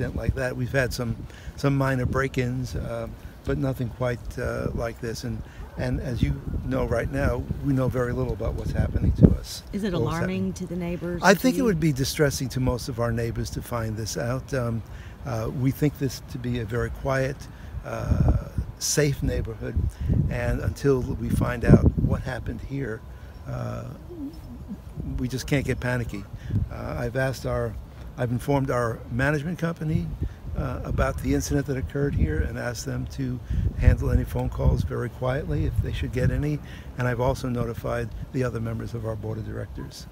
like that. We've had some some minor break-ins, uh, but nothing quite uh, like this. And and as you know right now, we know very little about what's happening to us. Is it alarming to the neighbors? I think it would be distressing to most of our neighbors to find this out. Um, uh, we think this to be a very quiet, uh, safe neighborhood, and until we find out what happened here, uh, we just can't get panicky. Uh, I've asked our, I've informed our management company uh, about the incident that occurred here and asked them to handle any phone calls very quietly if they should get any, and I've also notified the other members of our board of directors.